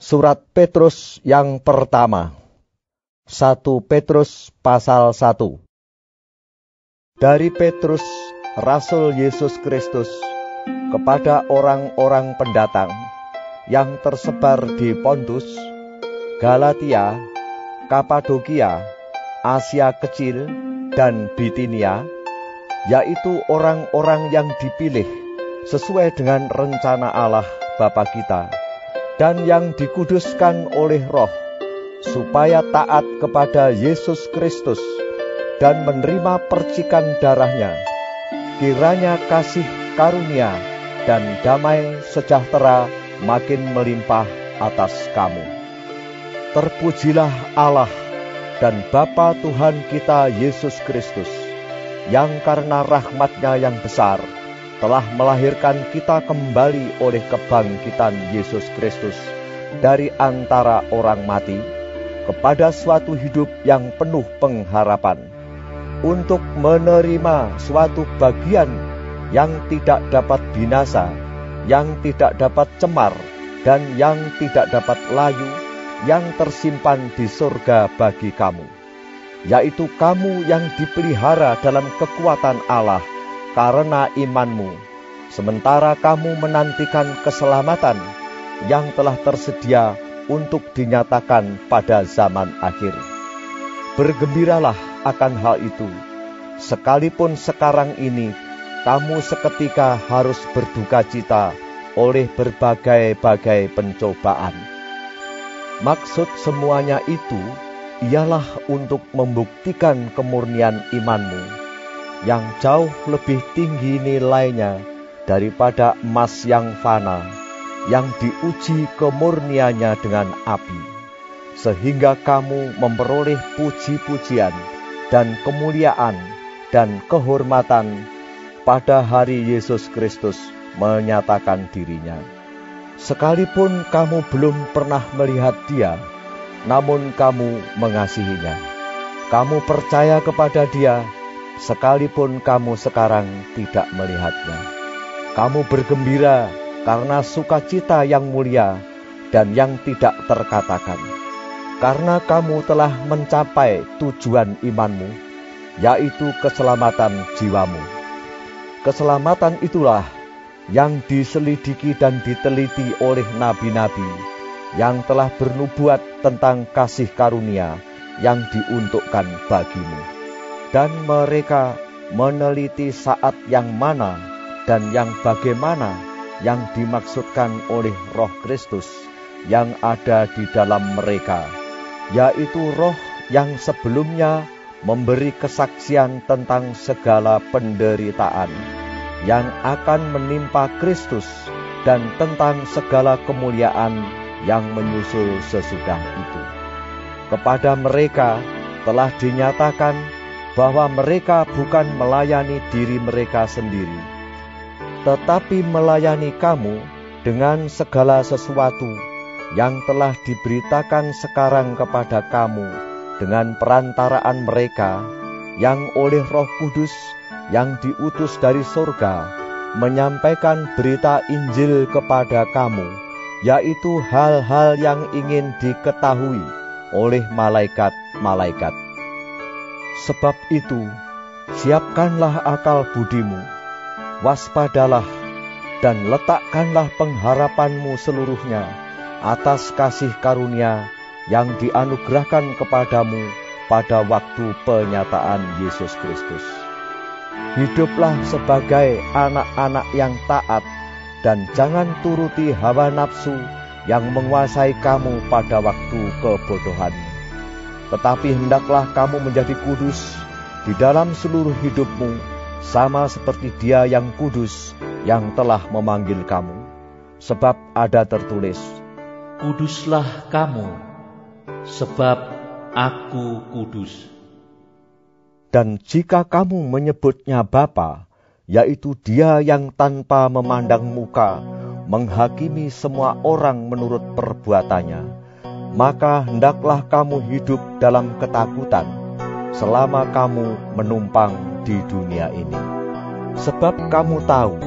Surat Petrus yang pertama. 1 Petrus pasal 1 Dari Petrus, Rasul Yesus Kristus, kepada orang-orang pendatang yang tersebar di Pontus, Galatia, Kapadokia, Asia Kecil, dan Bitinia, yaitu orang-orang yang dipilih sesuai dengan rencana Allah Bapa kita, dan yang dikuduskan oleh roh, supaya taat kepada Yesus Kristus dan menerima percikan darahnya. Kiranya kasih karunia dan damai sejahtera makin melimpah atas kamu. Terpujilah Allah dan Bapa Tuhan kita Yesus Kristus, yang karena rahmatnya yang besar, telah melahirkan kita kembali oleh kebangkitan Yesus Kristus dari antara orang mati kepada suatu hidup yang penuh pengharapan untuk menerima suatu bagian yang tidak dapat binasa, yang tidak dapat cemar, dan yang tidak dapat layu, yang tersimpan di surga bagi kamu, yaitu kamu yang dipelihara dalam kekuatan Allah karena imanmu, sementara kamu menantikan keselamatan yang telah tersedia untuk dinyatakan pada zaman akhir. Bergembiralah akan hal itu, sekalipun sekarang ini kamu seketika harus berduka cita oleh berbagai-bagai pencobaan. Maksud semuanya itu ialah untuk membuktikan kemurnian imanmu yang jauh lebih tinggi nilainya daripada emas yang fana yang diuji kemurniannya dengan api sehingga kamu memperoleh puji-pujian dan kemuliaan dan kehormatan pada hari Yesus Kristus menyatakan dirinya. Sekalipun kamu belum pernah melihat dia, namun kamu mengasihinya. Kamu percaya kepada dia, sekalipun kamu sekarang tidak melihatnya. Kamu bergembira karena sukacita yang mulia dan yang tidak terkatakan karena kamu telah mencapai tujuan imanmu, yaitu keselamatan jiwamu. Keselamatan itulah yang diselidiki dan diteliti oleh nabi-nabi yang telah bernubuat tentang kasih karunia yang diuntukkan bagimu. Dan mereka meneliti saat yang mana dan yang bagaimana yang dimaksudkan oleh roh Kristus yang ada di dalam mereka yaitu roh yang sebelumnya memberi kesaksian tentang segala penderitaan yang akan menimpa Kristus dan tentang segala kemuliaan yang menyusul sesudah itu. Kepada mereka telah dinyatakan bahwa mereka bukan melayani diri mereka sendiri, tetapi melayani kamu dengan segala sesuatu yang telah diberitakan sekarang kepada kamu dengan perantaraan mereka yang oleh Roh Kudus yang diutus dari sorga menyampaikan berita Injil kepada kamu, yaitu hal-hal yang ingin diketahui oleh malaikat-malaikat. Sebab itu, siapkanlah akal budimu, waspadalah, dan letakkanlah pengharapanmu seluruhnya atas kasih karunia yang dianugerahkan kepadamu pada waktu penyataan Yesus Kristus. Hiduplah sebagai anak-anak yang taat dan jangan turuti hawa nafsu yang menguasai kamu pada waktu kebodohan. Tetapi hendaklah kamu menjadi kudus di dalam seluruh hidupmu, sama seperti Dia yang kudus yang telah memanggil kamu. Sebab ada tertulis, kuduslah kamu, sebab aku kudus. Dan jika kamu menyebutnya Bapa, yaitu dia yang tanpa memandang muka, menghakimi semua orang menurut perbuatannya, maka hendaklah kamu hidup dalam ketakutan selama kamu menumpang di dunia ini. Sebab kamu tahu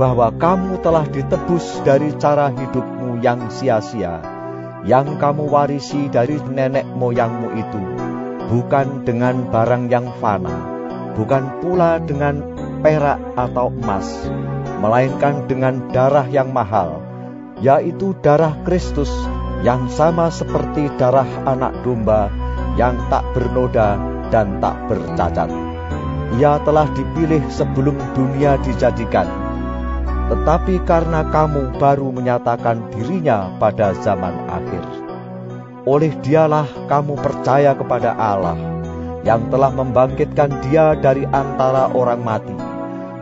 bahwa kamu telah ditebus dari cara hidupmu yang sia-sia, yang kamu warisi dari nenek moyangmu itu, bukan dengan barang yang fana, bukan pula dengan perak atau emas, melainkan dengan darah yang mahal, yaitu darah Kristus yang sama seperti darah anak domba yang tak bernoda dan tak bercacat. Ia telah dipilih sebelum dunia dijadikan. Tetapi karena kamu baru menyatakan dirinya pada zaman akhir, oleh dialah kamu percaya kepada Allah yang telah membangkitkan dia dari antara orang mati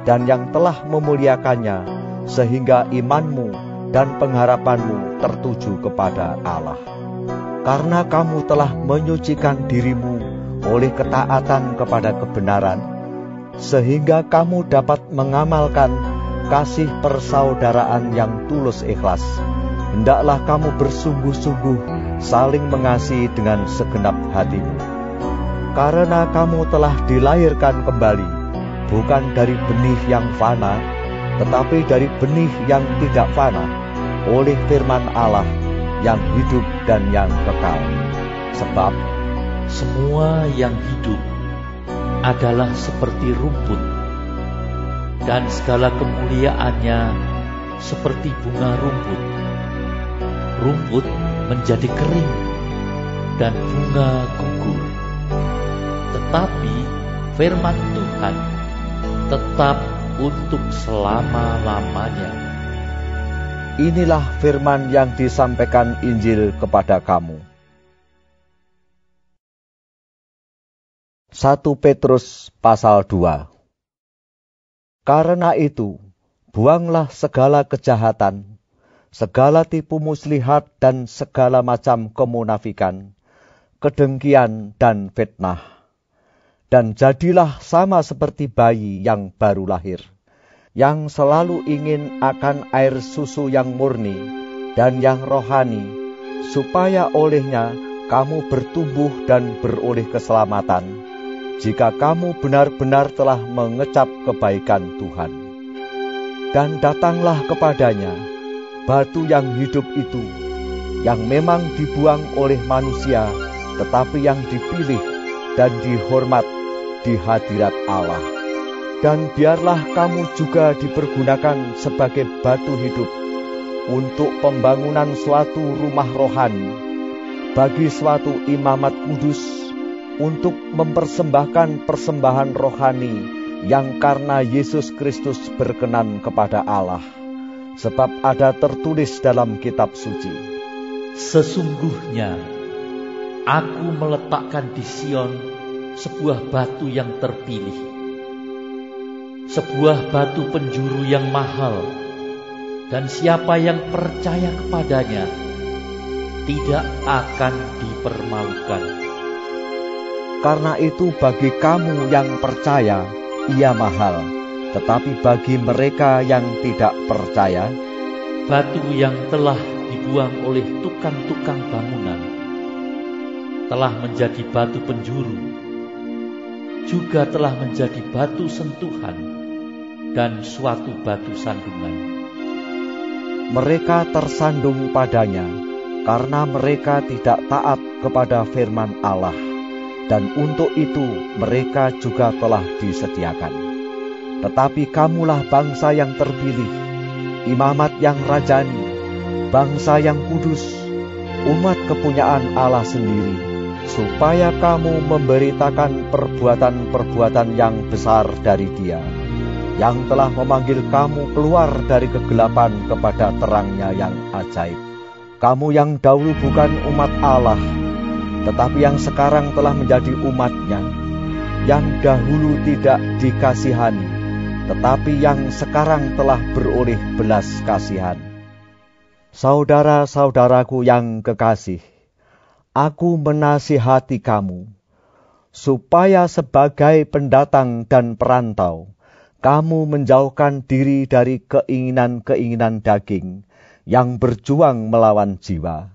dan yang telah memuliakannya sehingga imanmu dan pengharapanmu tertuju kepada Allah. Karena kamu telah menyucikan dirimu oleh ketaatan kepada kebenaran, sehingga kamu dapat mengamalkan kasih persaudaraan yang tulus ikhlas. Hendaklah kamu bersungguh-sungguh saling mengasihi dengan segenap hatimu. Karena kamu telah dilahirkan kembali, bukan dari benih yang fana, tetapi dari benih yang tidak fana, oleh firman Allah yang hidup dan yang kekal. Sebab semua yang hidup adalah seperti rumput, dan segala kemuliaannya seperti bunga rumput. Rumput menjadi kering, dan bunga gugur. Tetapi firman Tuhan tetap untuk selama-lamanya. Inilah firman yang disampaikan Injil kepada kamu. 1 Petrus pasal 2 Karena itu, buanglah segala kejahatan, segala tipu muslihat dan segala macam kemunafikan, kedengkian dan fitnah. Dan jadilah sama seperti bayi yang baru lahir, yang selalu ingin akan air susu yang murni dan yang rohani, supaya olehnya kamu bertumbuh dan beroleh keselamatan, jika kamu benar-benar telah mengecap kebaikan Tuhan. Dan datanglah kepadanya batu yang hidup itu, yang memang dibuang oleh manusia, tetapi yang dipilih dan dihormat di hadirat Allah. Dan biarlah kamu juga dipergunakan sebagai batu hidup untuk pembangunan suatu rumah rohani, bagi suatu imamat kudus, untuk mempersembahkan persembahan rohani yang karena Yesus Kristus berkenan kepada Allah. Sebab ada tertulis dalam kitab suci. Sesungguhnya, aku meletakkan di Sion sebuah batu yang terpilih, sebuah batu penjuru yang mahal, dan siapa yang percaya kepadanya tidak akan dipermalukan. Karena itu, bagi kamu yang percaya, ia mahal, tetapi bagi mereka yang tidak percaya, batu yang telah dibuang oleh tukang-tukang bangunan telah menjadi batu penjuru juga telah menjadi batu sentuhan dan suatu batu sandungan. Mereka tersandung padanya karena mereka tidak taat kepada firman Allah, dan untuk itu mereka juga telah disediakan. Tetapi kamulah bangsa yang terpilih, imamat yang rajani, bangsa yang kudus, umat kepunyaan Allah sendiri supaya kamu memberitakan perbuatan-perbuatan yang besar dari Dia, yang telah memanggil kamu keluar dari kegelapan kepada terangnya yang ajaib. Kamu yang dahulu bukan umat Allah, tetapi yang sekarang telah menjadi umatnya, yang dahulu tidak dikasihani, tetapi yang sekarang telah beroleh belas kasihan. Saudara-saudaraku yang kekasih, aku menasihati kamu, supaya sebagai pendatang dan perantau, kamu menjauhkan diri dari keinginan-keinginan daging yang berjuang melawan jiwa.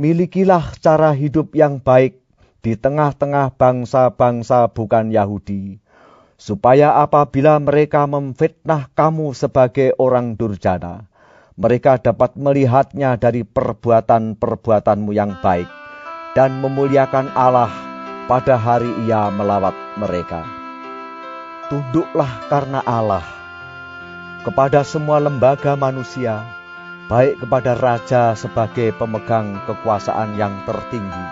Milikilah cara hidup yang baik di tengah-tengah bangsa-bangsa bukan Yahudi, supaya apabila mereka memfitnah kamu sebagai orang durjana, mereka dapat melihatnya dari perbuatan-perbuatanmu yang baik dan memuliakan Allah pada hari ia melawat mereka. Tunduklah karena Allah kepada semua lembaga manusia, baik kepada raja sebagai pemegang kekuasaan yang tertinggi,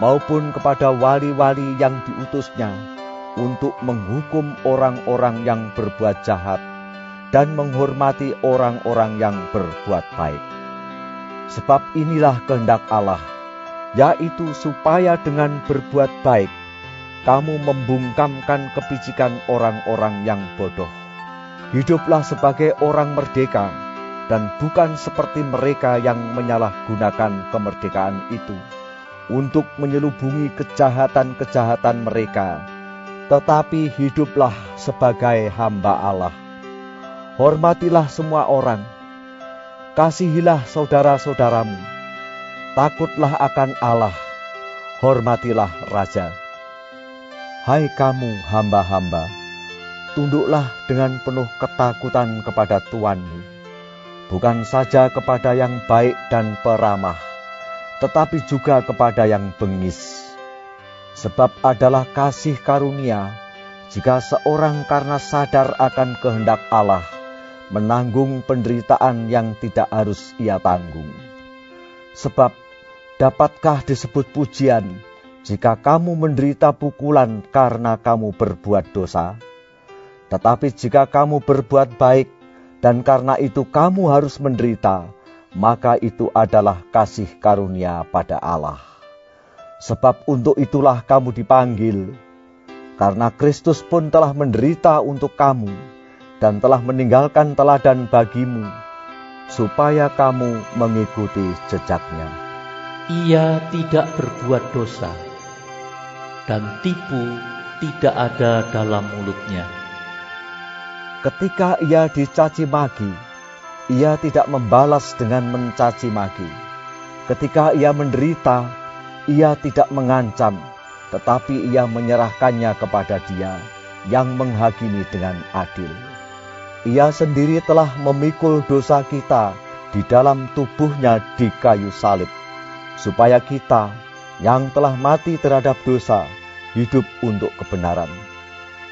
maupun kepada wali-wali yang diutusnya untuk menghukum orang-orang yang berbuat jahat dan menghormati orang-orang yang berbuat baik. Sebab inilah kehendak Allah, yaitu supaya dengan berbuat baik kamu membungkamkan kepicikan orang-orang yang bodoh. Hiduplah sebagai orang merdeka dan bukan seperti mereka yang menyalahgunakan kemerdekaan itu untuk menyelubungi kejahatan-kejahatan mereka, tetapi hiduplah sebagai hamba Allah. Hormatilah semua orang, kasihilah saudara-saudaramu, takutlah akan Allah, hormatilah Raja. Hai kamu hamba-hamba, tunduklah dengan penuh ketakutan kepada Tuanmu, bukan saja kepada yang baik dan peramah, tetapi juga kepada yang bengis. Sebab adalah kasih karunia jika seorang karena sadar akan kehendak Allah menanggung penderitaan yang tidak harus ia tanggung. Sebab dapatkah disebut pujian jika kamu menderita pukulan karena kamu berbuat dosa? Tetapi jika kamu berbuat baik dan karena itu kamu harus menderita, maka itu adalah kasih karunia pada Allah. Sebab untuk itulah kamu dipanggil, karena Kristus pun telah menderita untuk kamu dan telah meninggalkan teladan bagimu, supaya kamu mengikuti jejaknya. Ia tidak berbuat dosa, dan tipu tidak ada dalam mulutnya Ketika ia dicaci maki, ia tidak membalas dengan mencaci maki. Ketika ia menderita, ia tidak mengancam, tetapi ia menyerahkannya kepada Dia yang menghakimi dengan adil. Ia sendiri telah memikul dosa kita di dalam tubuhnya di kayu salib, supaya kita yang telah mati terhadap dosa hidup untuk kebenaran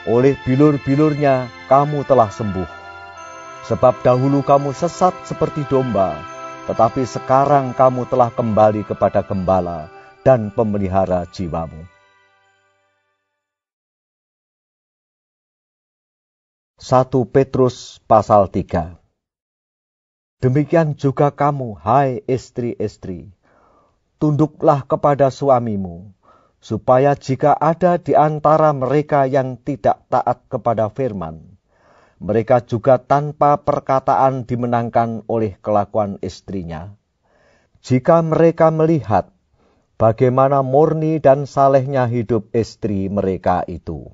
oleh bilur-bilurnya kamu telah sembuh. Sebab dahulu kamu sesat seperti domba, tetapi sekarang kamu telah kembali kepada gembala dan pemelihara jiwamu. Satu Petrus pasal 3 Demikian juga kamu, hai istri-istri, tunduklah kepada suamimu, supaya jika ada di antara mereka yang tidak taat kepada firman, mereka juga tanpa perkataan dimenangkan oleh kelakuan istrinya. Jika mereka melihat bagaimana murni dan salehnya hidup istri mereka itu.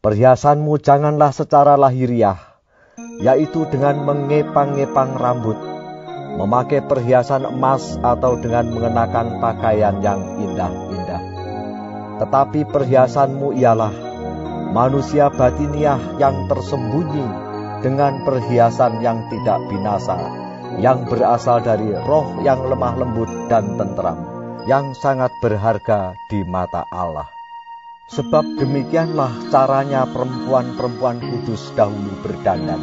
Perhiasanmu janganlah secara lahiriah, yaitu dengan mengepang-ngepang rambut, memakai perhiasan emas atau dengan mengenakan pakaian yang indah-indah tetapi perhiasanmu ialah manusia batiniah yang tersembunyi dengan perhiasan yang tidak binasa, yang berasal dari roh yang lemah lembut dan tentram, yang sangat berharga di mata Allah. Sebab demikianlah caranya perempuan-perempuan kudus dahulu berdandan,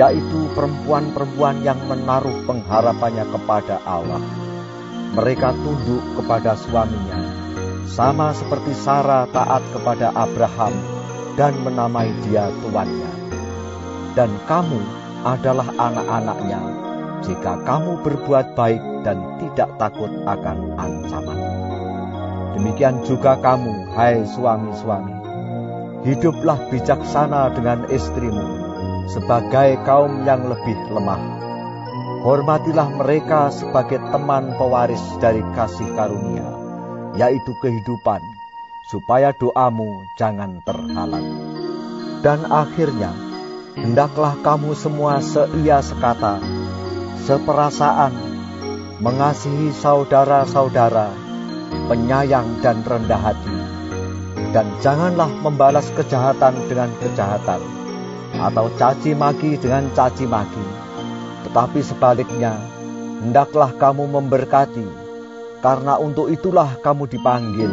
yaitu perempuan-perempuan yang menaruh pengharapannya kepada Allah. Mereka tunduk kepada suaminya sama seperti Sarah taat kepada Abraham dan menamai dia tuannya. Dan kamu adalah anak-anaknya jika kamu berbuat baik dan tidak takut akan ancaman. Demikian juga kamu, hai suami-suami, hiduplah bijaksana dengan istrimu sebagai kaum yang lebih lemah. Hormatilah mereka sebagai teman pewaris dari kasih karunia yaitu kehidupan, supaya doamu jangan terhalang. Dan akhirnya, hendaklah kamu semua seia sekata, seperasaan, mengasihi saudara-saudara, penyayang dan rendah hati, dan janganlah membalas kejahatan dengan kejahatan, atau caci maki dengan caci maki, Tetapi sebaliknya, hendaklah kamu memberkati, karena untuk itulah kamu dipanggil,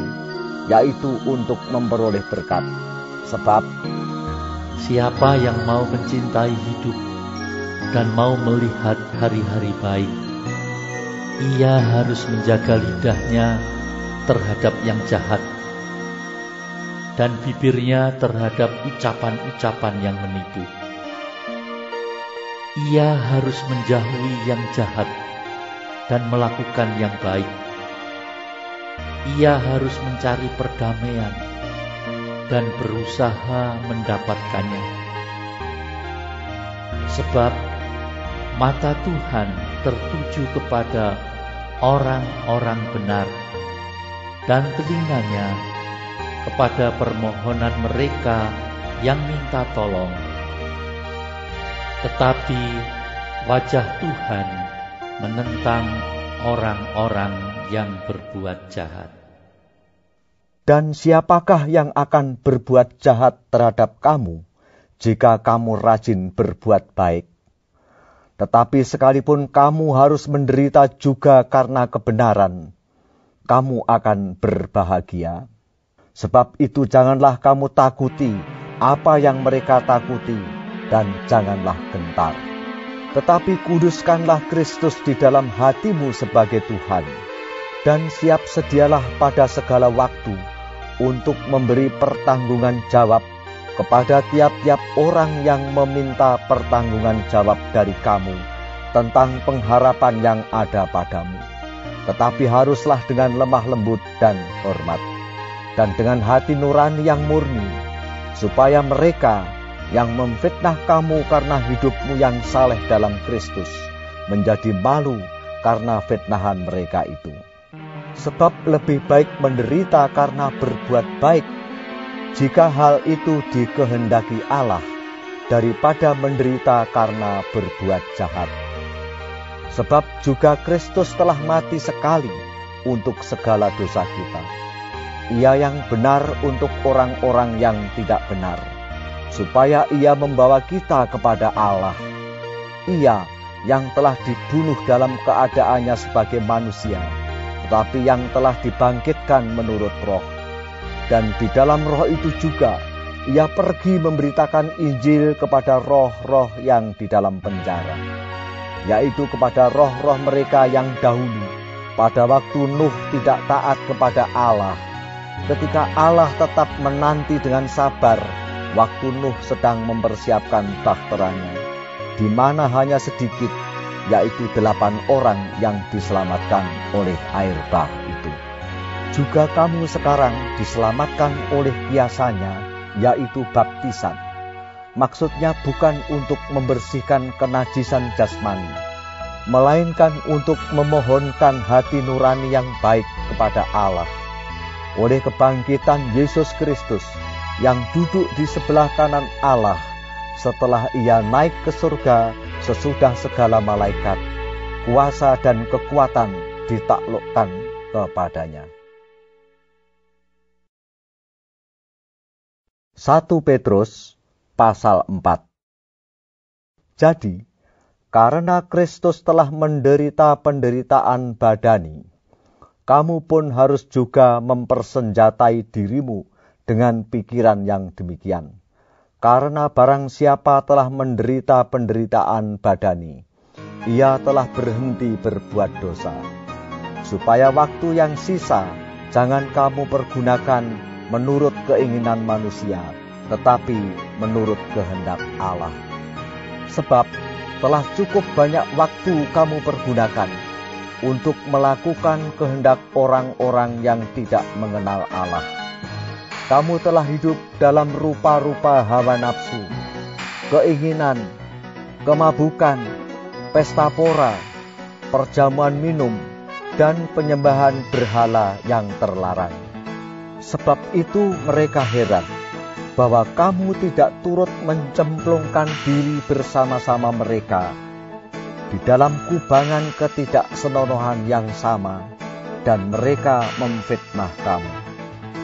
yaitu untuk memperoleh berkat. Sebab siapa yang mau mencintai hidup dan mau melihat hari-hari baik, ia harus menjaga lidahnya terhadap yang jahat dan bibirnya terhadap ucapan-ucapan yang menipu. Ia harus menjauhi yang jahat dan melakukan yang baik. Ia harus mencari perdamaian dan berusaha mendapatkannya. Sebab mata Tuhan tertuju kepada orang-orang benar dan telinganya kepada permohonan mereka yang minta tolong. Tetapi wajah Tuhan menentang orang-orang yang berbuat jahat. Dan siapakah yang akan berbuat jahat terhadap kamu jika kamu rajin berbuat baik? Tetapi sekalipun kamu harus menderita juga karena kebenaran, kamu akan berbahagia. Sebab itu janganlah kamu takuti apa yang mereka takuti dan janganlah gentar. Tetapi kuduskanlah Kristus di dalam hatimu sebagai Tuhan dan siap sedialah pada segala waktu untuk memberi pertanggungan jawab kepada tiap-tiap orang yang meminta pertanggungan jawab dari kamu tentang pengharapan yang ada padamu. Tetapi haruslah dengan lemah lembut dan hormat dan dengan hati nurani yang murni, supaya mereka yang memfitnah kamu karena hidupmu yang saleh dalam Kristus menjadi malu karena fitnahan mereka itu. Sebab lebih baik menderita karena berbuat baik, jika hal itu dikehendaki Allah, daripada menderita karena berbuat jahat. Sebab juga Kristus telah mati sekali untuk segala dosa kita ia yang benar untuk orang-orang yang tidak benar, supaya ia membawa kita kepada Allah. Ia yang telah dibunuh dalam keadaannya sebagai manusia, tetapi yang telah dibangkitkan menurut roh. Dan di dalam roh itu juga, ia pergi memberitakan Injil kepada roh-roh yang di dalam penjara, yaitu kepada roh-roh mereka yang dahulu, pada waktu Nuh tidak taat kepada Allah, ketika Allah tetap menanti dengan sabar waktu Nuh sedang mempersiapkan bahteranya, di mana hanya sedikit, yaitu delapan orang yang diselamatkan oleh air bah itu. Juga kamu sekarang diselamatkan oleh biasanya, yaitu baptisan. Maksudnya bukan untuk membersihkan kenajisan jasmani, melainkan untuk memohonkan hati nurani yang baik kepada Allah oleh kebangkitan Yesus Kristus yang duduk di sebelah kanan Allah setelah ia naik ke surga sesudah segala malaikat, kuasa dan kekuatan ditaklukkan kepadanya. 1 Petrus pasal 4 Jadi, karena Kristus telah menderita penderitaan badani, kamu pun harus juga mempersenjatai dirimu dengan pikiran yang demikian. Karena barang siapa telah menderita penderitaan badani, ia telah berhenti berbuat dosa. Supaya waktu yang sisa jangan kamu pergunakan menurut keinginan manusia, tetapi menurut kehendak Allah. Sebab telah cukup banyak waktu kamu pergunakan untuk melakukan kehendak orang-orang yang tidak mengenal Allah. Kamu telah hidup dalam rupa-rupa hawa nafsu, keinginan, kemabukan, pesta pora, perjamuan minum, dan penyembahan berhala yang terlarang. Sebab itu mereka heran bahwa kamu tidak turut mencemplungkan diri bersama-sama mereka di dalam kubangan ketidaksenonohan yang sama, dan mereka memfitnah kamu.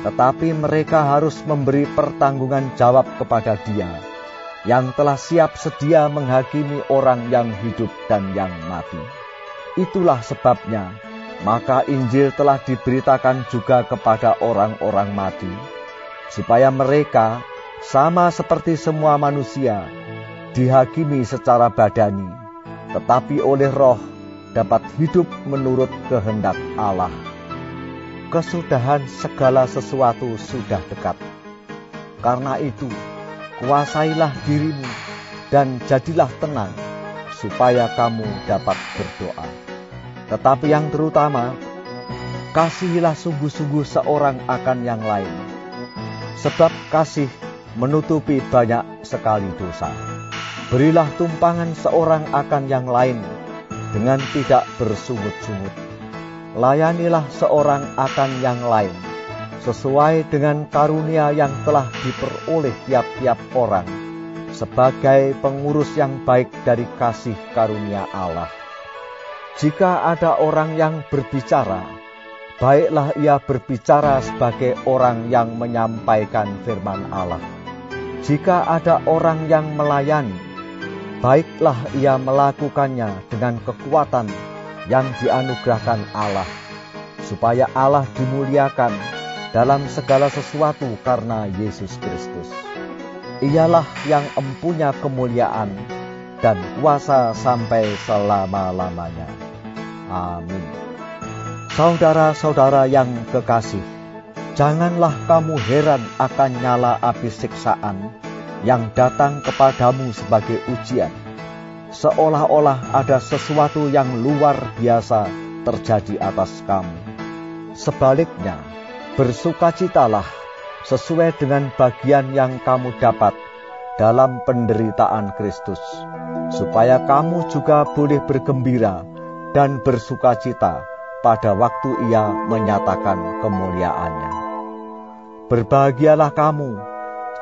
Tetapi mereka harus memberi pertanggungan jawab kepada dia, yang telah siap sedia menghakimi orang yang hidup dan yang mati. Itulah sebabnya, maka Injil telah diberitakan juga kepada orang-orang mati, supaya mereka, sama seperti semua manusia, dihakimi secara badani, tetapi oleh roh dapat hidup menurut kehendak Allah. Kesudahan segala sesuatu sudah dekat. Karena itu, kuasailah dirimu dan jadilah tenang, supaya kamu dapat berdoa. Tetapi yang terutama, kasihilah sungguh-sungguh seorang akan yang lain, sebab kasih menutupi banyak sekali dosa. Berilah tumpangan seorang akan yang lain dengan tidak bersungut-sungut. Layanilah seorang akan yang lain sesuai dengan karunia yang telah diperoleh tiap-tiap orang sebagai pengurus yang baik dari kasih karunia Allah. Jika ada orang yang berbicara, baiklah ia berbicara sebagai orang yang menyampaikan firman Allah. Jika ada orang yang melayani, baiklah ia melakukannya dengan kekuatan yang dianugerahkan Allah, supaya Allah dimuliakan dalam segala sesuatu karena Yesus Kristus. Ialah yang empunya kemuliaan dan kuasa sampai selama-lamanya. Amin. Saudara-saudara yang kekasih, janganlah kamu heran akan nyala api siksaan yang datang kepadamu sebagai ujian, seolah-olah ada sesuatu yang luar biasa terjadi atas kamu. Sebaliknya, Bersukacitalah sesuai dengan bagian yang kamu dapat dalam penderitaan Kristus, supaya kamu juga boleh bergembira dan bersukacita pada waktu ia menyatakan kemuliaannya. Berbahagialah kamu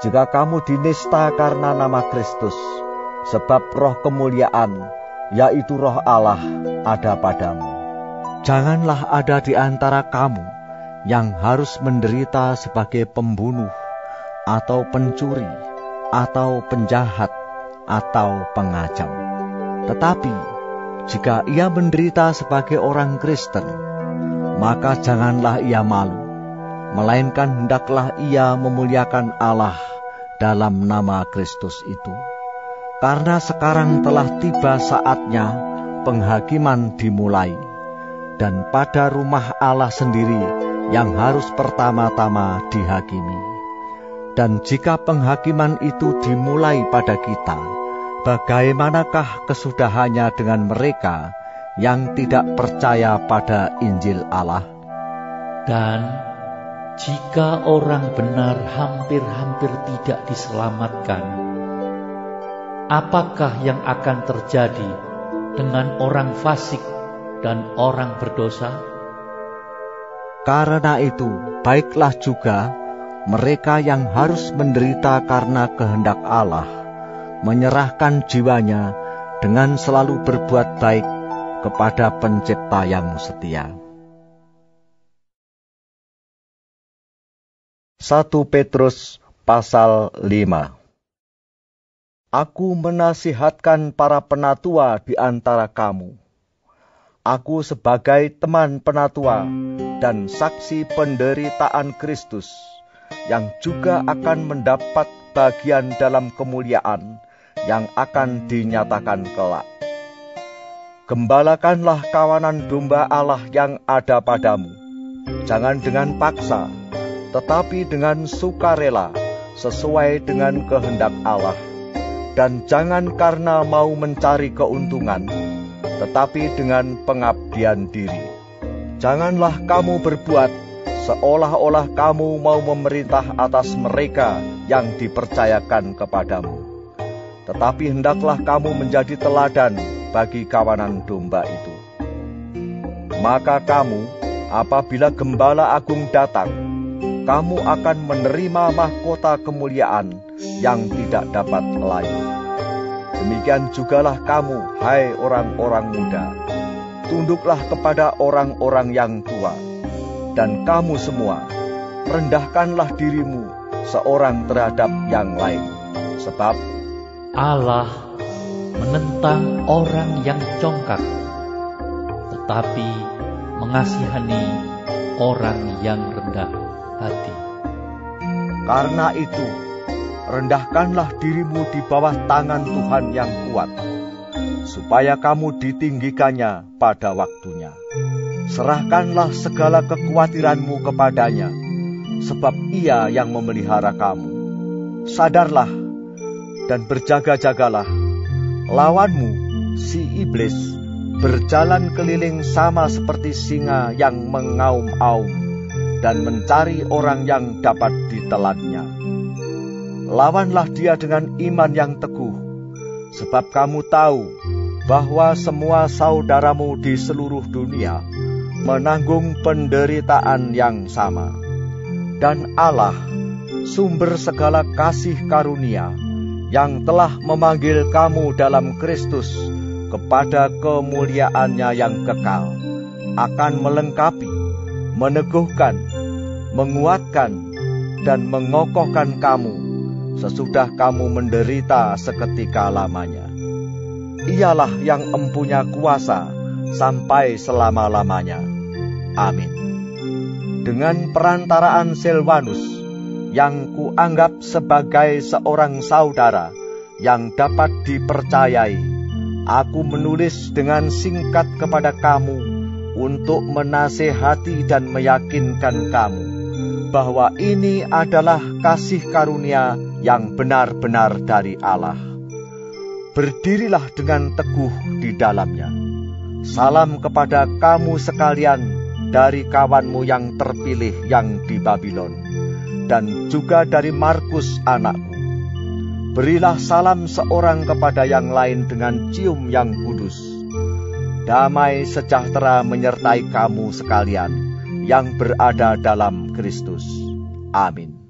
jika kamu dinista karena nama Kristus, sebab roh kemuliaan, yaitu roh Allah, ada padamu. Janganlah ada di antara kamu yang harus menderita sebagai pembunuh, atau pencuri, atau penjahat, atau pengacam. Tetapi jika ia menderita sebagai orang Kristen, maka janganlah ia malu, melainkan hendaklah ia memuliakan Allah dalam nama Kristus itu. Karena sekarang telah tiba saatnya penghakiman dimulai, dan pada rumah Allah sendiri yang harus pertama-tama dihakimi. Dan jika penghakiman itu dimulai pada kita, bagaimanakah kesudahannya dengan mereka yang tidak percaya pada Injil Allah? Dan jika orang benar hampir-hampir tidak diselamatkan, apakah yang akan terjadi dengan orang fasik dan orang berdosa? Karena itu, baiklah juga mereka yang harus menderita karena kehendak Allah, menyerahkan jiwanya dengan selalu berbuat baik kepada Pencipta yang setia. 1 Petrus pasal 5 Aku menasihatkan para penatua di antara kamu. Aku sebagai teman penatua dan saksi penderitaan Kristus yang juga akan mendapat bagian dalam kemuliaan yang akan dinyatakan kelak. Gembalakanlah kawanan domba Allah yang ada padamu, jangan dengan paksa, tetapi dengan sukarela, sesuai dengan kehendak Allah, dan jangan karena mau mencari keuntungan, tetapi dengan pengabdian diri. Janganlah kamu berbuat seolah-olah kamu mau memerintah atas mereka yang dipercayakan kepadamu. Tetapi hendaklah kamu menjadi teladan bagi kawanan domba itu. Maka kamu, apabila gembala agung datang, kamu akan menerima mahkota kemuliaan yang tidak dapat lain. Demikian jugalah kamu, hai orang-orang muda tunduklah kepada orang-orang yang tua. Dan kamu semua, rendahkanlah dirimu seorang terhadap yang lain. Sebab Allah menentang orang yang congkak, tetapi mengasihani orang yang rendah hati. Karena itu, rendahkanlah dirimu di bawah tangan Tuhan yang kuat, supaya kamu ditinggikannya pada waktunya. Serahkanlah segala kekhawatiranmu kepadanya, sebab ia yang memelihara kamu. Sadarlah dan berjaga-jagalah. Lawanmu, si iblis, berjalan keliling sama seperti singa yang mengaum-aum dan mencari orang yang dapat ditelannya. Lawanlah dia dengan iman yang teguh, sebab kamu tahu bahwa semua saudaramu di seluruh dunia menanggung penderitaan yang sama. Dan Allah, sumber segala kasih karunia, yang telah memanggil kamu dalam Kristus kepada kemuliaannya yang kekal, akan melengkapi, meneguhkan, menguatkan, dan mengokohkan kamu sesudah kamu menderita seketika lamanya. Ialah yang empunya kuasa sampai selama-lamanya. Amin. Dengan perantaraan Silvanus, yang kuanggap sebagai seorang saudara yang dapat dipercayai, aku menulis dengan singkat kepada kamu untuk menasehati dan meyakinkan kamu bahwa ini adalah kasih karunia yang benar-benar dari Allah. Berdirilah dengan teguh di dalamnya. Salam kepada kamu sekalian dari kawanmu yang terpilih yang di Babylon, dan juga dari Markus anakku. Berilah salam seorang kepada yang lain dengan cium yang kudus. Damai sejahtera menyertai kamu sekalian yang berada dalam Kristus. Amin.